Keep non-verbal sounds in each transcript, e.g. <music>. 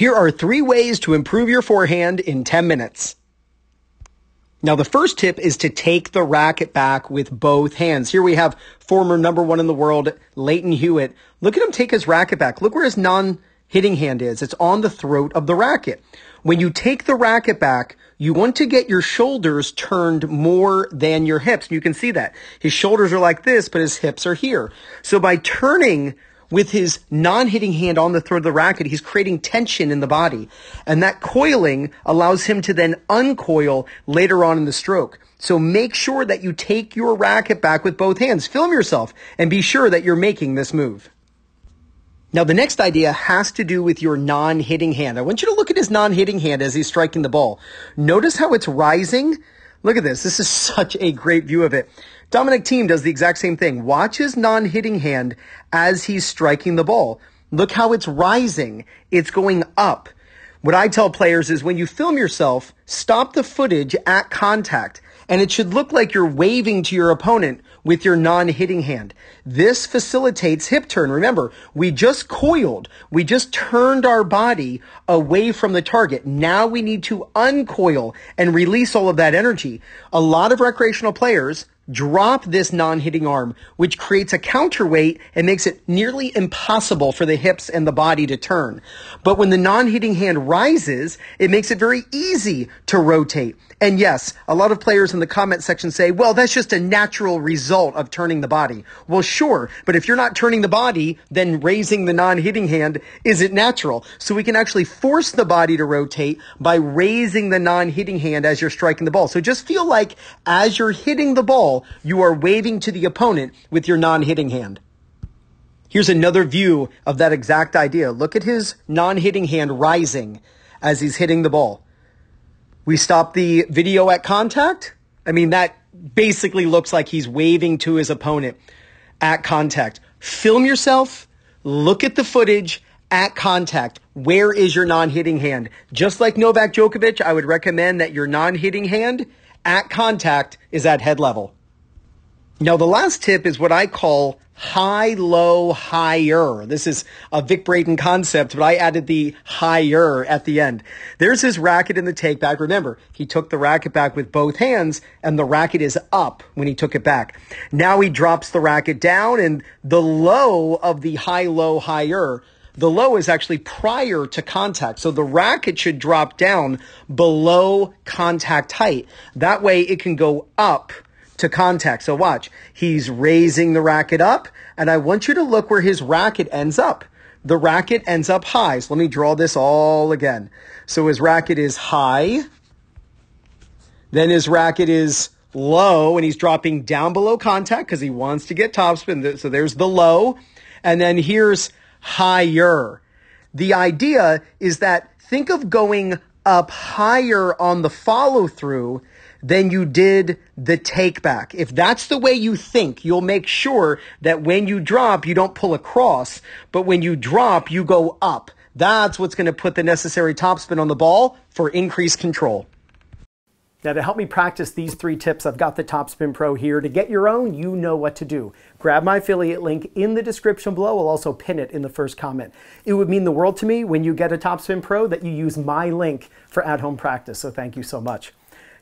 Here are three ways to improve your forehand in 10 minutes. Now, the first tip is to take the racket back with both hands. Here we have former number one in the world, Lleyton Hewitt. Look at him take his racket back. Look where his non-hitting hand is. It's on the throat of the racket. When you take the racket back, you want to get your shoulders turned more than your hips. You can see that. His shoulders are like this, but his hips are here. So by turning with his non-hitting hand on the throat of the racket, he's creating tension in the body. And that coiling allows him to then uncoil later on in the stroke. So make sure that you take your racket back with both hands. Film yourself and be sure that you're making this move. Now, the next idea has to do with your non-hitting hand. I want you to look at his non-hitting hand as he's striking the ball. Notice how it's rising. Look at this. This is such a great view of it. Dominic Thiem does the exact same thing. Watch his non-hitting hand as he's striking the ball. Look how it's rising. It's going up. What I tell players is when you film yourself, stop the footage at contact and it should look like you're waving to your opponent with your non-hitting hand. This facilitates hip turn. Remember, we just coiled. We just turned our body away from the target. Now we need to uncoil and release all of that energy. A lot of recreational players drop this non-hitting arm, which creates a counterweight and makes it nearly impossible for the hips and the body to turn. But when the non-hitting hand rises, it makes it very easy to rotate. And yes, a lot of players in the comment section say, well, that's just a natural result of turning the body. Well, sure, but if you're not turning the body, then raising the non-hitting hand isn't natural. So we can actually force the body to rotate by raising the non-hitting hand as you're striking the ball. So just feel like as you're hitting the ball, you are waving to the opponent with your non-hitting hand. Here's another view of that exact idea. Look at his non-hitting hand rising as he's hitting the ball. We stop the video at contact. I mean, that basically looks like he's waving to his opponent at contact. Film yourself, look at the footage at contact. Where is your non-hitting hand? Just like Novak Djokovic, I would recommend that your non-hitting hand at contact is at head level. Now, the last tip is what I call high, low, higher. This is a Vic Braden concept, but I added the higher at the end. There's his racket in the take back. Remember, he took the racket back with both hands and the racket is up when he took it back. Now he drops the racket down and the low of the high, low, higher the low is actually prior to contact. So the racket should drop down below contact height. That way it can go up to contact. So watch, he's raising the racket up, and I want you to look where his racket ends up. The racket ends up high. So let me draw this all again. So his racket is high. Then his racket is low, and he's dropping down below contact because he wants to get topspin. So there's the low. And then here's higher. The idea is that think of going up higher on the follow through than you did the take back. If that's the way you think, you'll make sure that when you drop, you don't pull across, but when you drop, you go up. That's what's going to put the necessary topspin on the ball for increased control. Now, to help me practice these three tips, I've got the Topspin Pro here. To get your own, you know what to do. Grab my affiliate link in the description below. I'll also pin it in the first comment. It would mean the world to me when you get a Topspin Pro that you use my link for at home practice. So, thank you so much.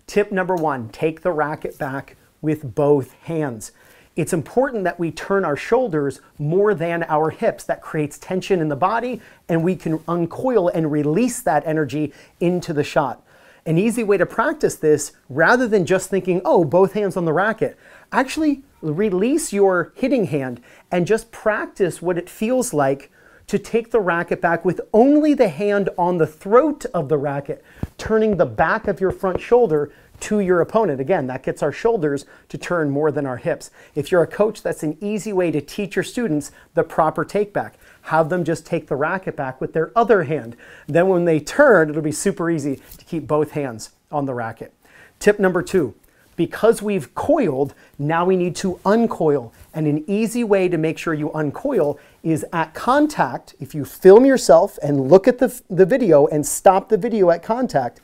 Tip number one take the racket back with both hands. It's important that we turn our shoulders more than our hips. That creates tension in the body, and we can uncoil and release that energy into the shot. An easy way to practice this, rather than just thinking, oh, both hands on the racket, actually release your hitting hand and just practice what it feels like to take the racket back with only the hand on the throat of the racket, turning the back of your front shoulder to your opponent. Again, that gets our shoulders to turn more than our hips. If you're a coach, that's an easy way to teach your students the proper take back. Have them just take the racket back with their other hand. Then when they turn, it'll be super easy to keep both hands on the racket. Tip number two, because we've coiled, now we need to uncoil. And an easy way to make sure you uncoil is at contact. If you film yourself and look at the, the video and stop the video at contact,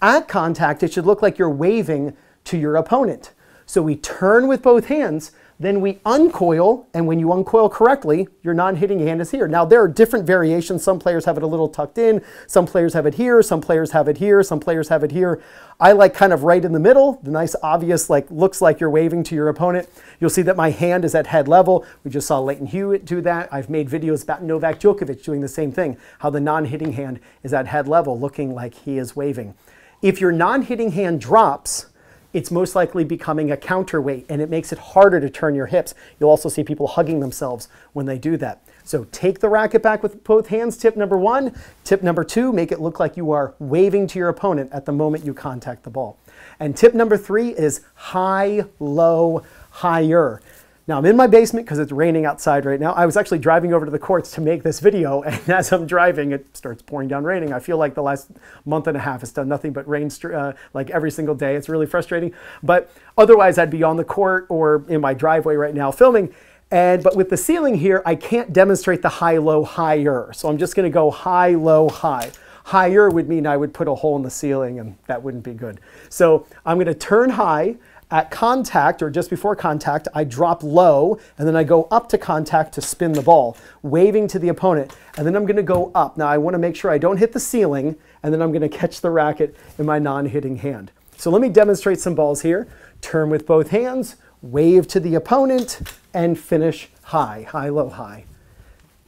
at contact, it should look like you're waving to your opponent. So we turn with both hands, Then we uncoil, and when you uncoil correctly, your non-hitting hand is here. Now there are different variations. Some players have it a little tucked in, some players have it here, some players have it here, some players have it here. I like kind of right in the middle, the nice obvious, like looks like you're waving to your opponent. You'll see that my hand is at head level. We just saw Lleyton Hewitt do that. I've made videos about Novak Djokovic doing the same thing, how the non-hitting hand is at head level, looking like he is waving. If your non-hitting hand drops, it's most likely becoming a counterweight and it makes it harder to turn your hips. You'll also see people hugging themselves when they do that. So take the racket back with both hands, tip number one. Tip number two, make it look like you are waving to your opponent at the moment you contact the ball. And tip number three is high, low, higher. Now I'm in my basement because it's raining outside right now. I was actually driving over to the courts to make this video <laughs> and as I'm driving it starts pouring down raining. I feel like the last month and a half has done nothing but rain uh, like every single day. It's really frustrating. But otherwise I'd be on the court or in my driveway right now filming. And but with the ceiling here, I can't demonstrate the high, low, higher. So I'm just gonna go high, low, high. Higher would mean I would put a hole in the ceiling and that wouldn't be good. So I'm gonna turn high at contact or just before contact, I drop low and then I go up to contact to spin the ball, waving to the opponent. And then I'm going to go up. Now I want to make sure I don't hit the ceiling and then I'm going to catch the racket in my non-hitting hand. So let me demonstrate some balls here. Turn with both hands, wave to the opponent, and finish high, high, low, high.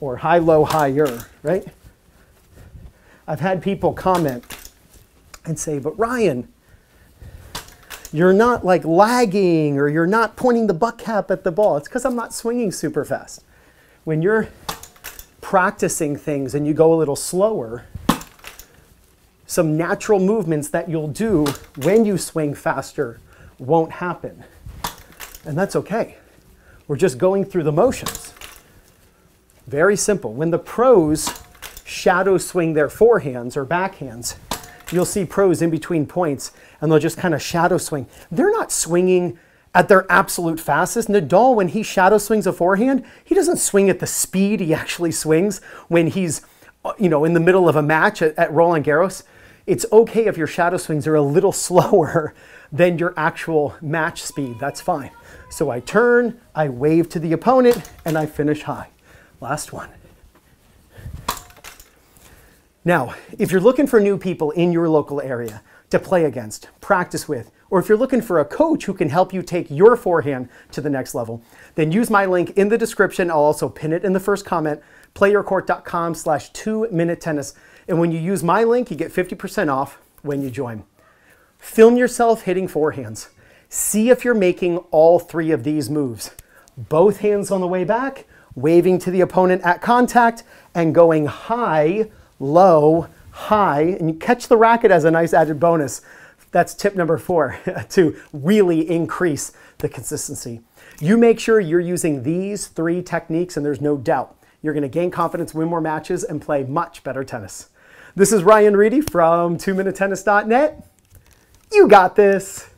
Or high, low, higher, right? I've had people comment and say, but Ryan, you're not like lagging or you're not pointing the butt cap at the ball. It's because I'm not swinging super fast. When you're practicing things and you go a little slower, some natural movements that you'll do when you swing faster won't happen. And that's okay. We're just going through the motions. Very simple. When the pros shadow swing their forehands or backhands, you'll see pros in between points and they'll just kind of shadow swing. They're not swinging at their absolute fastest. Nadal, when he shadow swings a forehand, he doesn't swing at the speed he actually swings when he's, uh, you know, in the middle of a match at, at Roland Garros. It's okay if your shadow swings are a little <laughs> slower than your actual match speed. That's fine. So I turn, I wave to the opponent, and I finish high. Last one. Now, if you're looking for new people in your local area to play against, practice with, or if you're looking for a coach who can help you take your forehand to the next level, then use my link in the description. I'll also pin it in the first comment, playyourcourt.com slash two minute tennis. And when you use my link, you get 50% off when you join. Film yourself hitting forehands. See if you're making all three of these moves. Both hands on the way back, waving to the opponent at contact, and going high low, high, and you catch the racket as a nice added bonus. That's tip number four <laughs> to really increase the consistency. You make sure you're using these three techniques, and there's no doubt you're going to gain confidence, win more matches, and play much better tennis. This is Ryan Reidy from 2minutetennis.net. You got this.